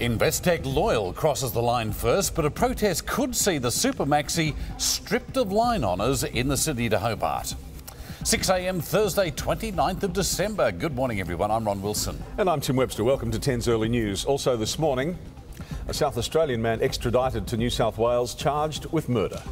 Investec Loyal crosses the line first, but a protest could see the Super Maxi stripped of line honours in the Sydney to Hobart. 6am Thursday, 29th of December. Good morning, everyone. I'm Ron Wilson. And I'm Tim Webster. Welcome to 10's Early News. Also this morning, a South Australian man extradited to New South Wales charged with murder.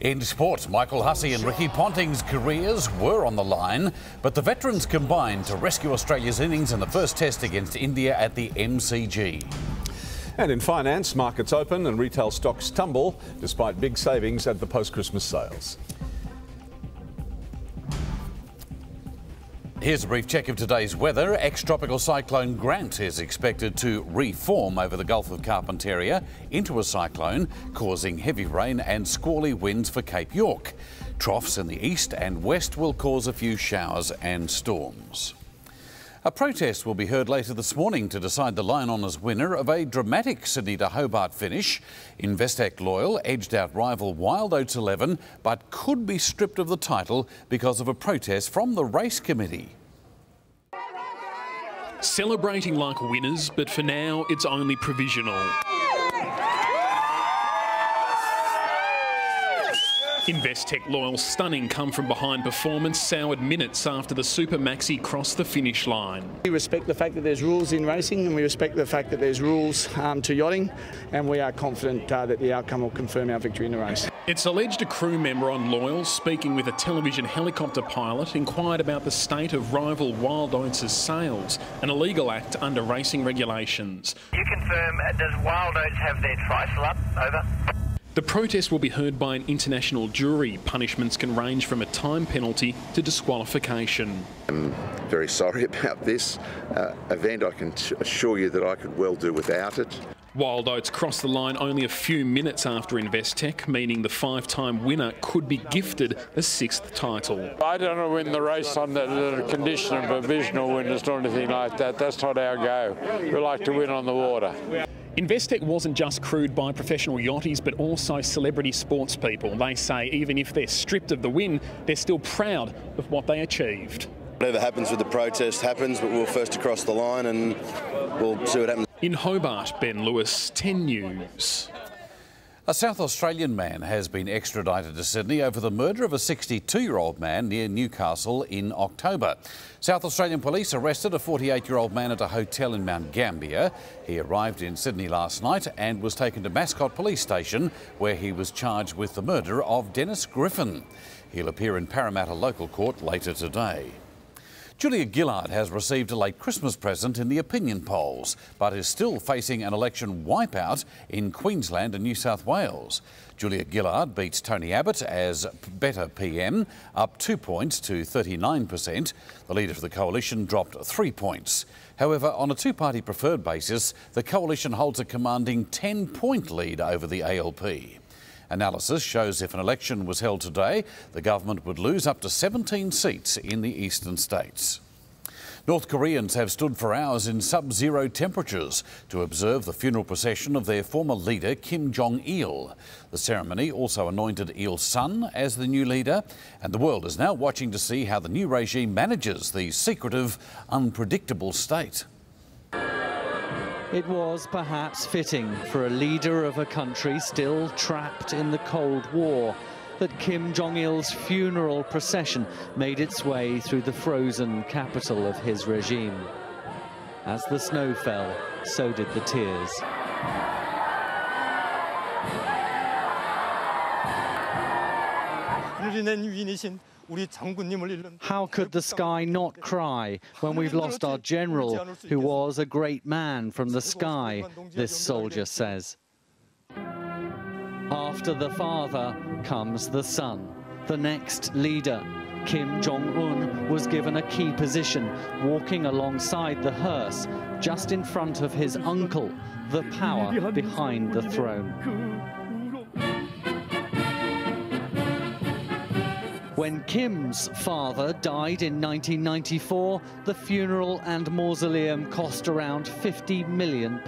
In sport, Michael Hussey and Ricky Ponting's careers were on the line, but the veterans combined to rescue Australia's innings in the first test against India at the MCG. And in finance, markets open and retail stocks tumble despite big savings at the post Christmas sales. Here's a brief check of today's weather. Ex-tropical cyclone Grant is expected to reform over the Gulf of Carpentaria into a cyclone, causing heavy rain and squally winds for Cape York. Troughs in the east and west will cause a few showers and storms. A protest will be heard later this morning to decide the line honours winner of a dramatic Sydney to Hobart finish. Investec Loyal edged out rival Wild Oats 11, but could be stripped of the title because of a protest from the race committee. Celebrating like winners, but for now it's only provisional. Investec Loyal's stunning come from behind performance soured minutes after the Super Maxi crossed the finish line. We respect the fact that there's rules in racing and we respect the fact that there's rules um, to yachting and we are confident uh, that the outcome will confirm our victory in the race. It's alleged a crew member on Loyal, speaking with a television helicopter pilot, inquired about the state of rival Wild Oats' sails, an illegal act under racing regulations. You confirm, uh, does Wild Oats have their trysail up? Over. The protest will be heard by an international jury. Punishments can range from a time penalty to disqualification. I'm very sorry about this uh, event. I can assure you that I could well do without it. Wild Oats crossed the line only a few minutes after Investec, meaning the five-time winner could be gifted a sixth title. I don't want to win the race on the, the condition of provisional winners or anything like that. That's not our go. We like to win on the water. Investec wasn't just crewed by professional yachties, but also celebrity sports people. They say even if they're stripped of the win, they're still proud of what they achieved. Whatever happens with the protest happens, but we'll first across the line and we'll see what happens. In Hobart, Ben Lewis, 10 News. A South Australian man has been extradited to Sydney over the murder of a 62-year-old man near Newcastle in October. South Australian police arrested a 48-year-old man at a hotel in Mount Gambier. He arrived in Sydney last night and was taken to Mascot Police Station where he was charged with the murder of Dennis Griffin. He'll appear in Parramatta Local Court later today. Julia Gillard has received a late Christmas present in the opinion polls, but is still facing an election wipeout in Queensland and New South Wales. Julia Gillard beats Tony Abbott as better PM, up two points to 39%. The leader of the coalition dropped three points. However, on a two-party preferred basis, the coalition holds a commanding 10-point lead over the ALP. Analysis shows if an election was held today, the government would lose up to 17 seats in the eastern states. North Koreans have stood for hours in sub-zero temperatures to observe the funeral procession of their former leader Kim Jong-il. The ceremony also anointed Il's son as the new leader, and the world is now watching to see how the new regime manages the secretive, unpredictable state. It was perhaps fitting for a leader of a country still trapped in the Cold War that Kim Jong-il's funeral procession made its way through the frozen capital of his regime. As the snow fell, so did the tears. How could the sky not cry when we've lost our general, who was a great man from the sky, this soldier says. After the father comes the son, the next leader. Kim Jong-un was given a key position, walking alongside the hearse, just in front of his uncle, the power behind the throne. When Kim's father died in 1994, the funeral and mausoleum cost around £50 million,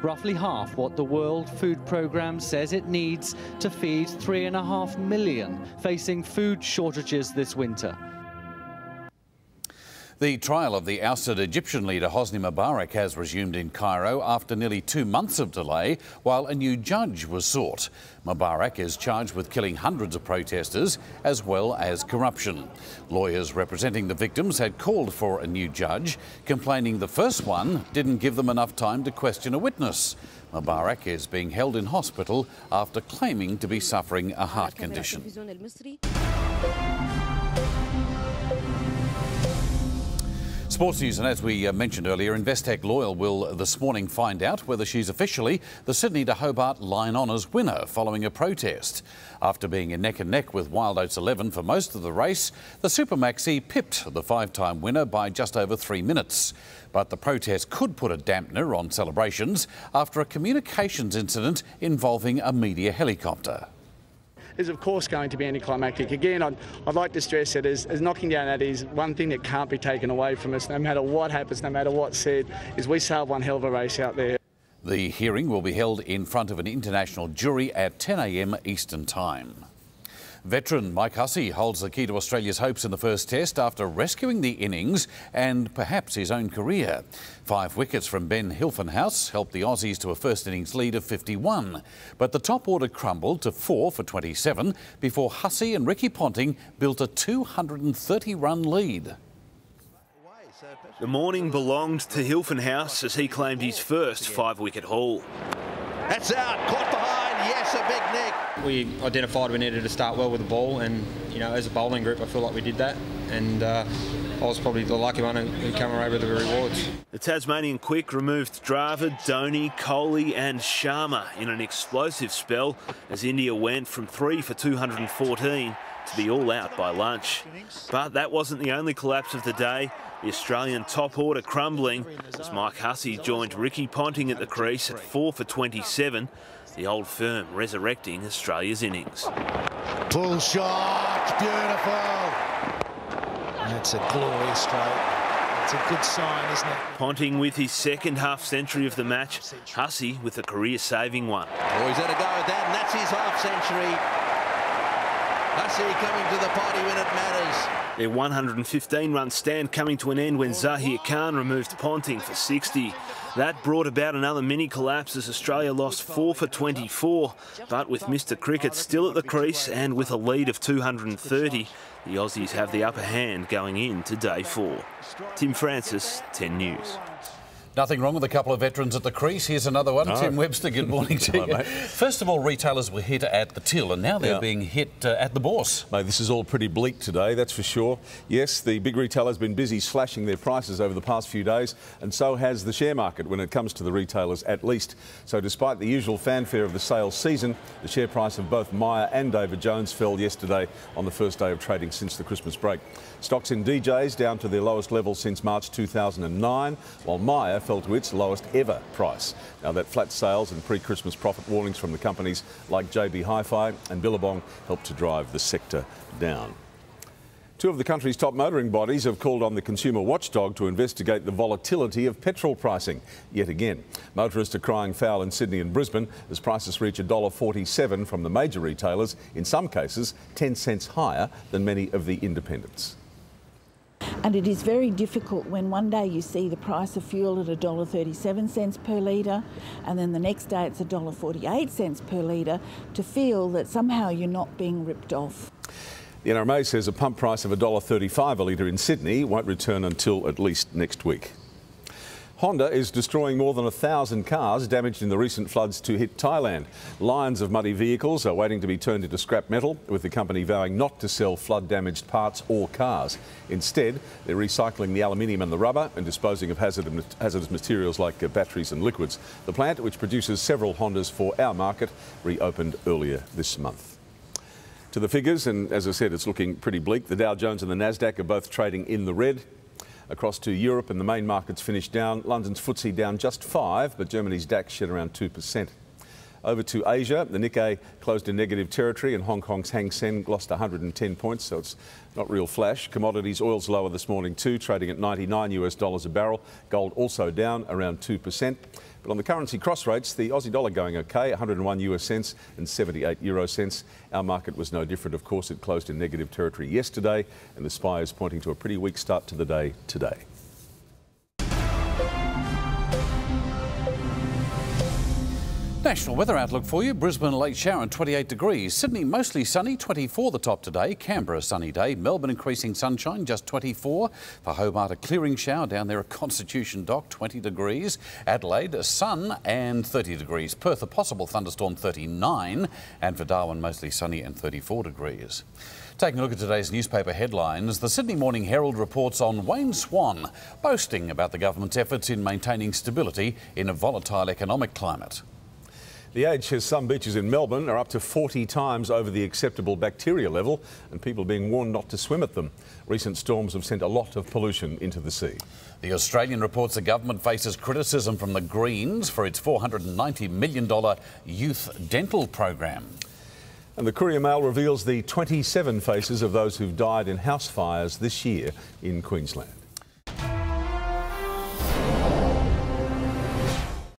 roughly half what the World Food Programme says it needs to feed three and a half million facing food shortages this winter. The trial of the ousted Egyptian leader Hosni Mubarak has resumed in Cairo after nearly two months of delay while a new judge was sought. Mubarak is charged with killing hundreds of protesters as well as corruption. Lawyers representing the victims had called for a new judge, complaining the first one didn't give them enough time to question a witness. Mubarak is being held in hospital after claiming to be suffering a heart condition. Sports news, and as we uh, mentioned earlier, Investec Loyal will this morning find out whether she's officially the Sydney to Hobart Line Honours winner following a protest. After being in neck and neck with Wild Oats 11 for most of the race, the Super Maxi pipped the five time winner by just over three minutes. But the protest could put a dampener on celebrations after a communications incident involving a media helicopter is of course going to be anticlimactic. Again, I'd, I'd like to stress that as, as knocking down that is one thing that can't be taken away from us, no matter what happens, no matter what's said, is we sailed one hell of a race out there. The hearing will be held in front of an international jury at 10am Eastern Time. Veteran Mike Hussey holds the key to Australia's hopes in the first test after rescuing the innings and perhaps his own career. Five wickets from Ben Hilfenhaus helped the Aussies to a first innings lead of 51. But the top order crumbled to four for 27 before Hussey and Ricky Ponting built a 230 run lead. The morning belonged to Hilfenhaus as he claimed his first five wicket haul. That's out, caught behind, yes, a big nick. We identified we needed to start well with the ball, and you know, as a bowling group, I feel like we did that, and uh, I was probably the lucky one who came away with the rewards. The Tasmanian quick removed Dravid, Dhoni, Kohli, and Sharma in an explosive spell as India went from three for 214 to be all out by lunch. But that wasn't the only collapse of the day. The Australian top order crumbling as Mike Hussey joined Ricky Ponting at the crease at 4 for 27. The old firm resurrecting Australia's innings. Pull shot, beautiful. That's a glorious stroke. It's a good sign, isn't it? Ponting with his second half century of the match. Hussey with a career-saving one. Oh, he's had a go at that, and that's his half century. Hussey coming to the party when it matters. Their 115 run stand coming to an end when Zaheer Khan removed Ponting for 60. That brought about another mini collapse as Australia lost 4 for 24. But with Mr Cricket still at the crease and with a lead of 230, the Aussies have the upper hand going into day four. Tim Francis, 10 News. Nothing wrong with a couple of veterans at the crease. Here's another one. No. Tim Webster, good morning to you. First of all, retailers were hit at the till, and now they're yeah. being hit uh, at the bourse. Mate, this is all pretty bleak today, that's for sure. Yes, the big retailers been busy slashing their prices over the past few days, and so has the share market when it comes to the retailers, at least. So, despite the usual fanfare of the sales season, the share price of both Myer and David Jones fell yesterday on the first day of trading since the Christmas break. Stocks in DJs down to their lowest level since March 2009, while Myer fell to its lowest ever price. Now that flat sales and pre-Christmas profit warnings from the companies like JB Hi-Fi and Billabong helped to drive the sector down. Two of the country's top motoring bodies have called on the consumer watchdog to investigate the volatility of petrol pricing yet again. Motorists are crying foul in Sydney and Brisbane as prices reach $1.47 from the major retailers, in some cases 10 cents higher than many of the independents. And it is very difficult when one day you see the price of fuel at $1.37 per litre and then the next day it's $1.48 per litre to feel that somehow you're not being ripped off. The NRMA says a pump price of $1.35 a litre in Sydney won't return until at least next week. Honda is destroying more than a thousand cars damaged in the recent floods to hit Thailand. Lines of muddy vehicles are waiting to be turned into scrap metal, with the company vowing not to sell flood damaged parts or cars. Instead, they're recycling the aluminium and the rubber and disposing of hazardous materials like uh, batteries and liquids. The plant, which produces several Hondas for our market, reopened earlier this month. To the figures, and as I said, it's looking pretty bleak. The Dow Jones and the Nasdaq are both trading in the red. Across to Europe and the main markets finished down. London's FTSE down just five, but Germany's DAX shed around 2%. Over to Asia, the Nikkei closed in negative territory and Hong Kong's Hang Seng lost 110 points, so it's not real flash. Commodities, oil's lower this morning too, trading at 99 US dollars a barrel. Gold also down around 2%. But on the currency cross rates, the Aussie dollar going okay, 101 US cents and 78 euro cents. Our market was no different. Of course, it closed in negative territory yesterday, and the SPI is pointing to a pretty weak start to the day today. National weather outlook for you. Brisbane late shower and 28 degrees. Sydney mostly sunny, 24 the top today. Canberra sunny day. Melbourne increasing sunshine, just 24. For Hobart a clearing shower down there at Constitution Dock, 20 degrees. Adelaide sun and 30 degrees. Perth a possible thunderstorm, 39. And for Darwin mostly sunny and 34 degrees. Taking a look at today's newspaper headlines, the Sydney Morning Herald reports on Wayne Swan boasting about the government's efforts in maintaining stability in a volatile economic climate. The Age says some beaches in Melbourne are up to 40 times over the acceptable bacteria level and people are being warned not to swim at them. Recent storms have sent a lot of pollution into the sea. The Australian reports the government faces criticism from the Greens for its $490 million youth dental program. And the Courier Mail reveals the 27 faces of those who've died in house fires this year in Queensland.